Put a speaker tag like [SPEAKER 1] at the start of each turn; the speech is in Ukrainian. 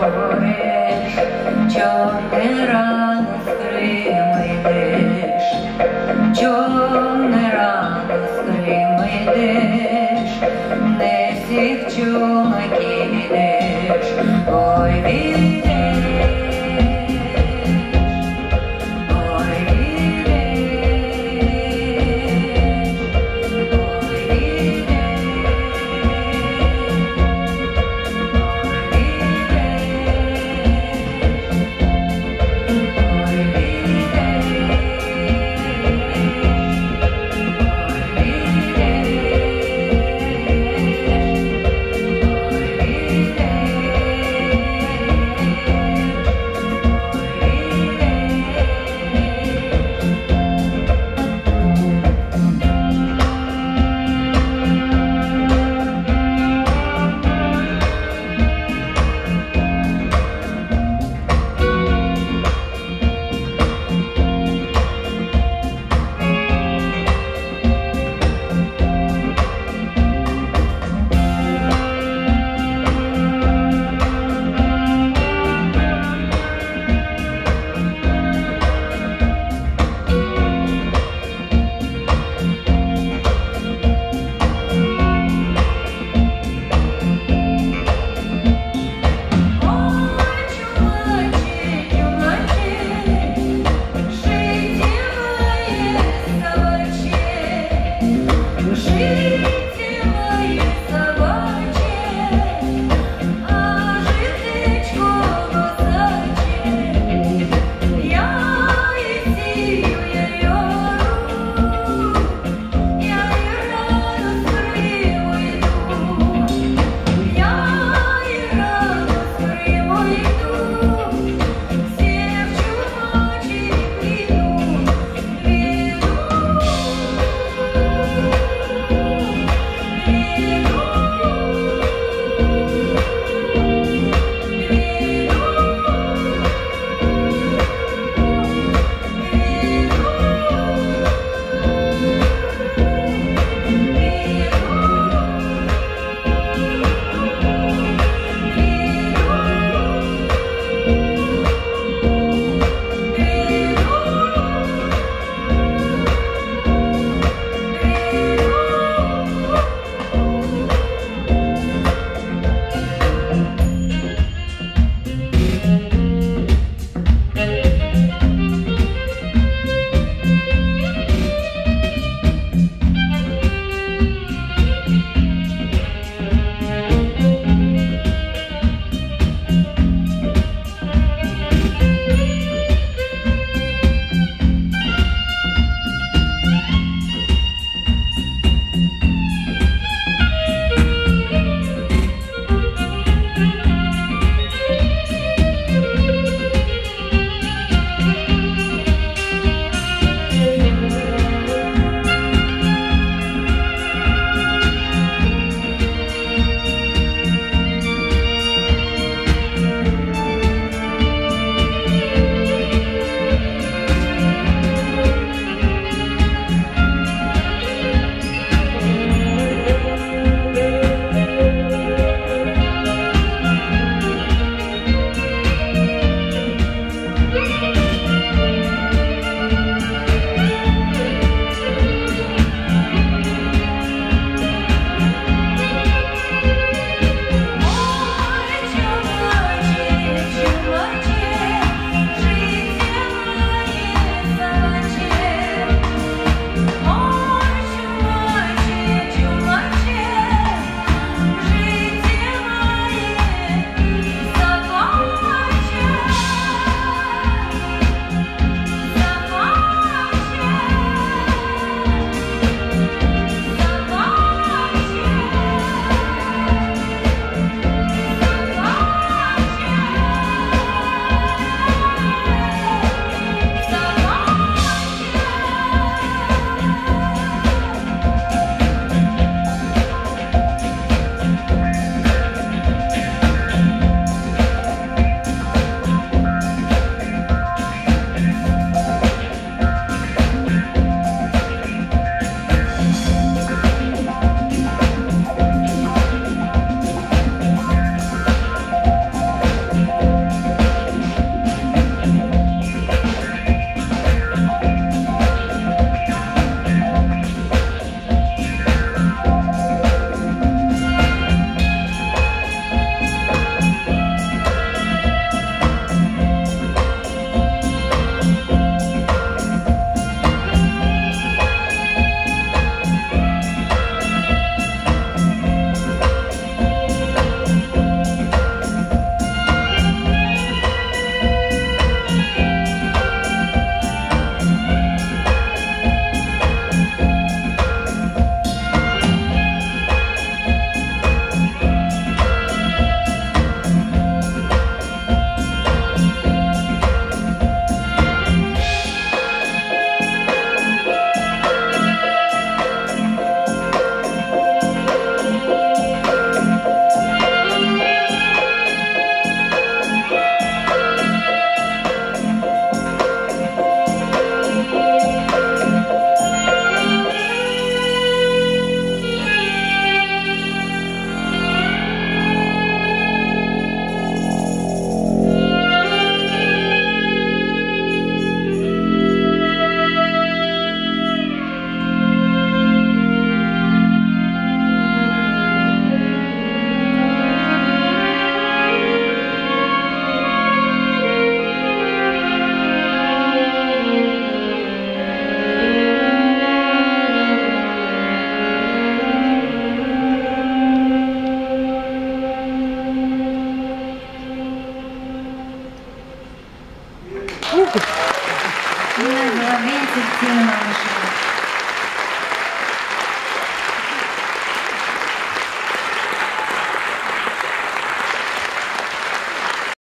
[SPEAKER 1] гореш, чорне рано скрима йдеш, чорне рано скрима йдеш, не всіх чумаків ідеш, ой відеш, Ух! И на голове эффективно малыши.